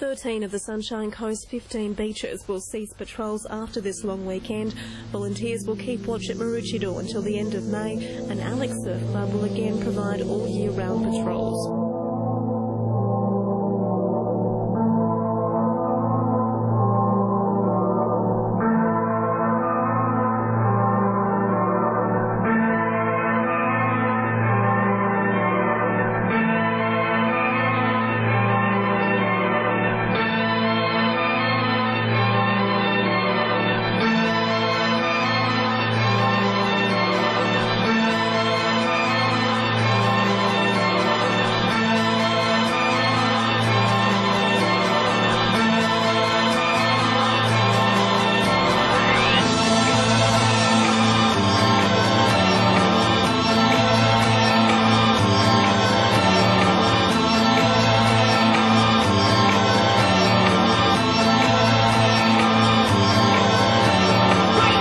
13 of the Sunshine Coast 15 beaches will cease patrols after this long weekend. Volunteers will keep watch at Maroochydore until the end of May and Alex Surf Club will again provide all year round patrols.